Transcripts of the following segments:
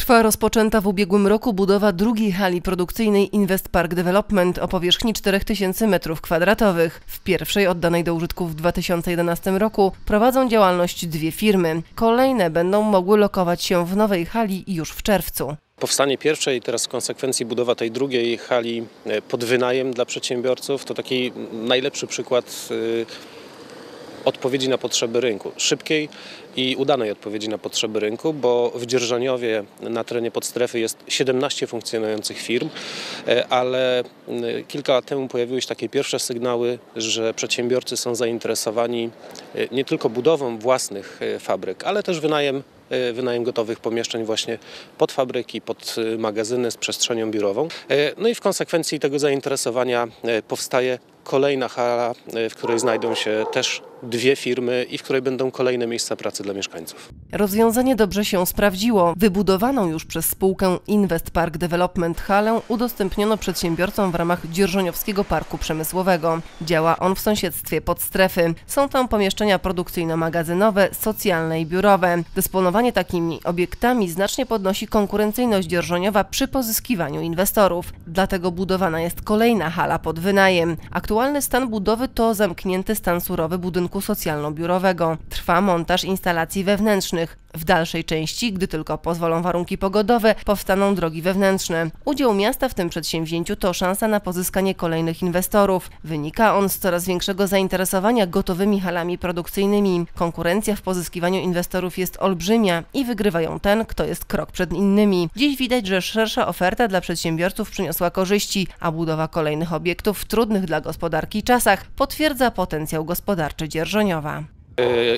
Trwa rozpoczęta w ubiegłym roku budowa drugiej hali produkcyjnej Invest Park Development o powierzchni 4000 m2. W pierwszej, oddanej do użytku w 2011 roku, prowadzą działalność dwie firmy. Kolejne będą mogły lokować się w nowej hali już w czerwcu. Powstanie pierwszej teraz w konsekwencji budowa tej drugiej hali e, pod wynajem dla przedsiębiorców to taki najlepszy przykład y, odpowiedzi na potrzeby rynku. Szybkiej i udanej odpowiedzi na potrzeby rynku, bo w Dzierżoniowie na terenie podstrefy jest 17 funkcjonujących firm, e, ale y, kilka lat temu pojawiły się takie pierwsze sygnały, że przedsiębiorcy są zainteresowani e, nie tylko budową własnych e, fabryk, ale też wynajem e, wynajem gotowych pomieszczeń właśnie pod fabryki, pod e, magazyny z przestrzenią biurową. E, No i w konsekwencji tego zainteresowania e, powstaje kolejna hala, e, w której znajdą się też dwie firmy i w której będą kolejne miejsca pracy dla mieszkańców. Rozwiązanie dobrze się sprawdziło. Wybudowaną już przez spółkę Invest Park Development halę udostępniono przedsiębiorcom w ramach Dzierżoniowskiego Parku Przemysłowego. Działa on w sąsiedztwie podstrefy. Są tam pomieszczenia produkcyjno-magazynowe, socjalne i biurowe. Dysponowanie takimi obiektami znacznie podnosi konkurencyjność Dzierżoniowa przy pozyskiwaniu inwestorów. Dlatego budowana jest kolejna hala pod wynajem. Aktualny stan budowy to zamknięty stan surowy budynku socjalno-biurowego. Trwa montaż instalacji wewnętrznych. W dalszej części, gdy tylko pozwolą warunki pogodowe, powstaną drogi wewnętrzne. Udział miasta w tym przedsięwzięciu to szansa na pozyskanie kolejnych inwestorów. Wynika on z coraz większego zainteresowania gotowymi halami produkcyjnymi. Konkurencja w pozyskiwaniu inwestorów jest olbrzymia i wygrywają ten, kto jest krok przed innymi. Dziś widać, że szersza oferta dla przedsiębiorców przyniosła korzyści, a budowa kolejnych obiektów w trudnych dla gospodarki czasach potwierdza potencjał gospodarczy Dzierżoniowa.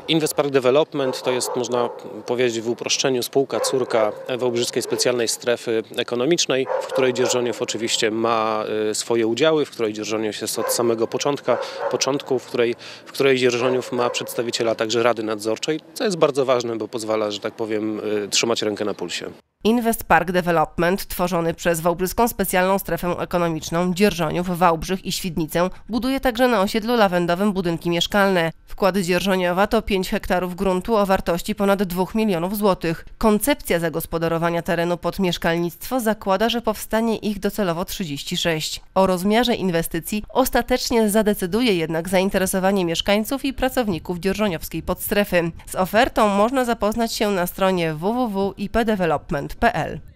E, Park Development to jest, można powiedzieć w uproszczeniu, spółka córka Wałbrzyskiej Specjalnej Strefy Ekonomicznej, w której Dzierżoniów oczywiście ma e, swoje udziały, w której Dzierżoniów jest od samego początka, początku, w której, w której Dzierżoniów ma przedstawiciela także Rady Nadzorczej, co jest bardzo ważne, bo pozwala, że tak powiem, e, trzymać rękę na pulsie. Invest Park Development, tworzony przez Wałbrzyską Specjalną Strefę Ekonomiczną Dzierżoniów, Wałbrzych i Świdnicę, buduje także na osiedlu lawendowym budynki mieszkalne. Wkłady Dzierżoniowa to 5 hektarów gruntu o wartości ponad 2 milionów złotych. Koncepcja zagospodarowania terenu pod mieszkalnictwo zakłada, że powstanie ich docelowo 36. O rozmiarze inwestycji ostatecznie zadecyduje jednak zainteresowanie mieszkańców i pracowników dzierżoniowskiej podstrefy. Z ofertą można zapoznać się na stronie www.ipdevelopment.pl.